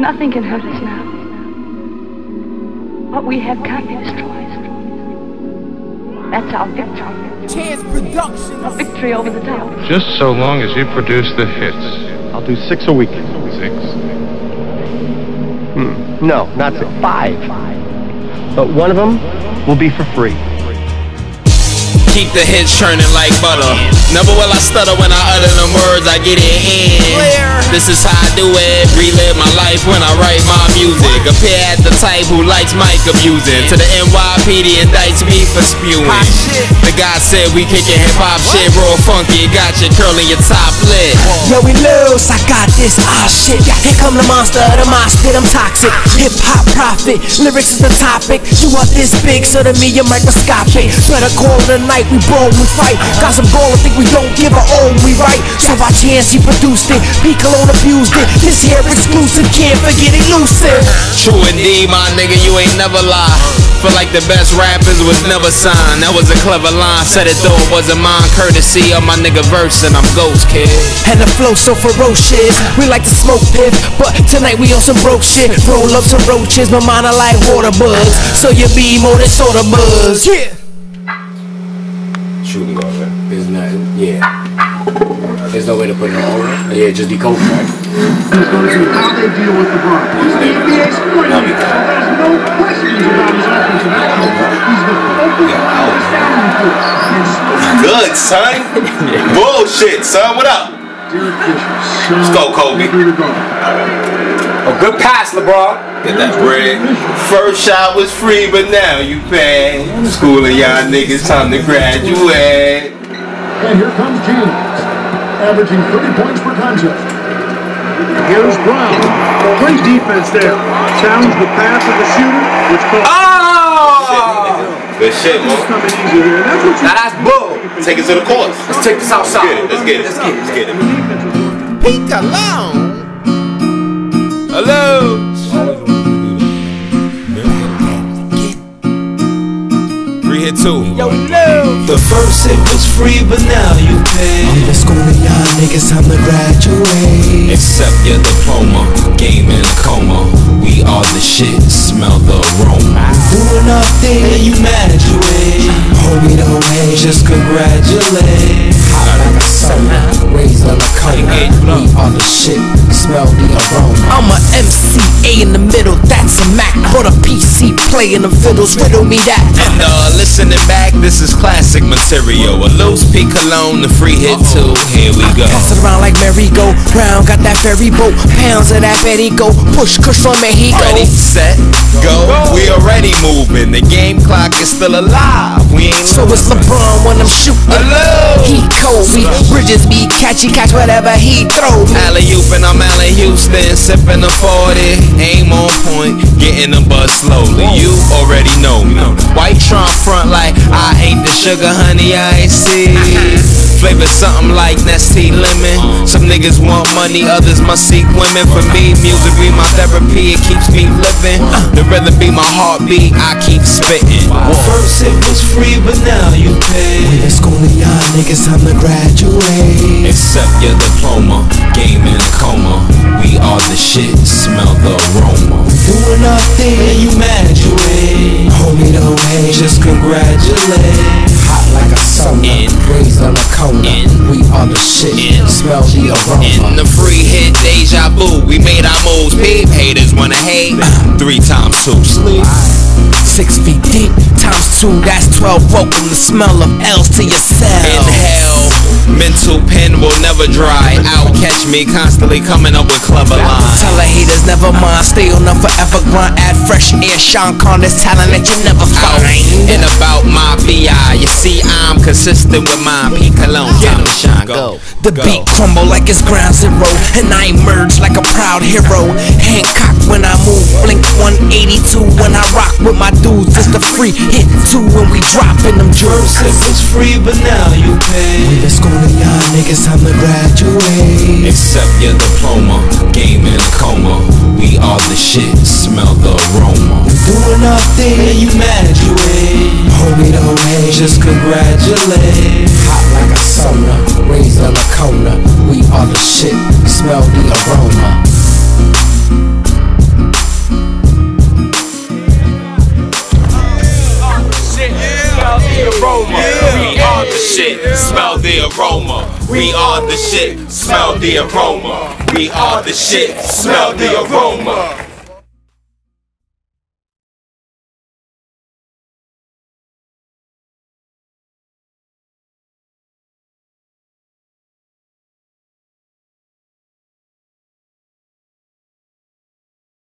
Nothing can hurt us now. What we have can't be destroyed. That's our victory. Chance Productions. A victory over the devil. Just so long as you produce the hits. I'll do six a week. Six. Hmm. No, not six. Five. But one of them will be for free. Keep the hits churning like butter. Never will I stutter when I utter them words, I get it in. This is how I do it. Relive my life when I write my music. Appear at the type who likes mic abusing. To the NYPD indicts me for spewing. The guy said we kickin' hip hop shit, raw funky. Got you curling your top lip. Yo, we loose, I got this, ah shit. Here come the monster, the pit, I'm toxic. Hip hop profit, lyrics is the topic. You are this big, so to me you're microscopic. Better call it a night, we brawl, we fight. Got some goal, I think we don't give a oh, we right. So by chance he produced it, Pete Colon abused it. This here exclusive, can't forget elusive. True indeed, my nigga, you ain't never lie. Feel like the best rappers was never signed. That was a clever line. Said it though it wasn't mine. Courtesy of my nigga verse, and I'm Ghost Kid. And the flow so ferocious. We like to smoke piff, but tonight we on some broke shit. Roll up some roaches, my mind are like water bugs. So you be more than soda buzz. Yeah. Shooting guard, right? There's nothing. Yeah. There's no way to put it on. Yeah, just decode, right? He's going how they deal with LeBron. He's the NBA spring. That'll be good. There's no questions about his offensive output. He's the focal point of his family force. Good, son. Bullshit, son. What up? Derek Fisher, son Let's go, Kobe. Of the guard. A good pass, LeBron. Get that bread. First shot was free, but now you pay. School of y'all niggas, time to graduate. And here comes James, averaging 30 points per contest. Here's Brown. Great defense there. Challenge the pass of the shooter, which caused Oh! Ah! Good shit, It's man. coming easy here. That's what you Now that's bull. Take it to the course. Let's take this outside. Let's get it. Let's get it. Let's get it. Let's Peek alone. Hello. Free hit two. The first it was free, but now you pay. I'm the school of y'all niggas, time to graduate. Accept your diploma, game in a coma. We are the shit, smell the aroma. Doing nothing, and you graduate. Homie, don't hate, just congratulate. MCA in the middle, that's a Mac. Brought a PC playing the fiddles, riddle me that. And uh, listening back, this is classic material. A loose Pete Colon, the free hit too. Here we go. Pass it around like merry-go round, got that ferry boat. Pounds of that Betty go, push, kush from Mexico. Ready, set, go. We already moving. The game clock is still alive. So it's. LeBron when I'm shooting. Hello. He Kobe, Bridges be catchy, catch whatever he throw me. Alley oop and I'm Allan Houston, sipping the 40. Aim on point, getting the buzz slowly. You already know me. White Trump front like I ain't the sugar honey I ain't see. Flavor something like Nestle lemon. Some niggas want money, others must seek women. For me, music be my therapy, it keeps me living. The rhythm be my heartbeat, I keep spitting. First it was free, but now you pay. We the school of y'all niggas, time to graduate. Accept your diploma, we made. Peep haters wanna hate. Three times two sleep. Six feet deep, times two, that's 12. Welcome the smell of L's to your cell. Inhale, mental pen will never dry. Out catch me constantly coming up with clever lines. Tell the haters never mind, stay on the forever grind. Add fresh air, Sean Connor's talent that you never Out find. and about my VI. You see, I'm consistent with mine. Pete Colon, time to shine. Go. The Go. beat crumble like it's ground zero, and I emerge like a proud hero. Free hit two when we drop in them jewels. It was free, but now you pay. We the school of y'all niggas, time to graduate. Accept your diploma, game in a coma. We are the shit, smell the aroma. Doing nothing, and you graduate. The aroma. We are the shit, smell the aroma. We are the shit, smell the aroma.